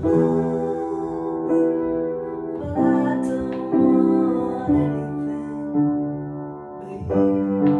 But I don't want anything but